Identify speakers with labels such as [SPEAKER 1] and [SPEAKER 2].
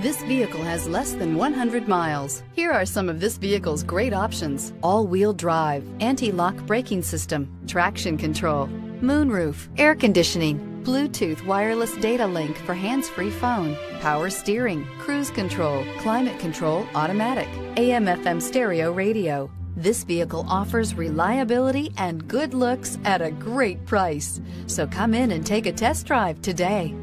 [SPEAKER 1] This vehicle has less than 100 miles. Here are some of this vehicle's great options. All-wheel drive, anti-lock braking system, traction control, moonroof, air conditioning, Bluetooth wireless data link for hands-free phone, power steering, cruise control, climate control automatic, AM FM stereo radio. This vehicle offers reliability and good looks at a great price. So come in and take a test drive today.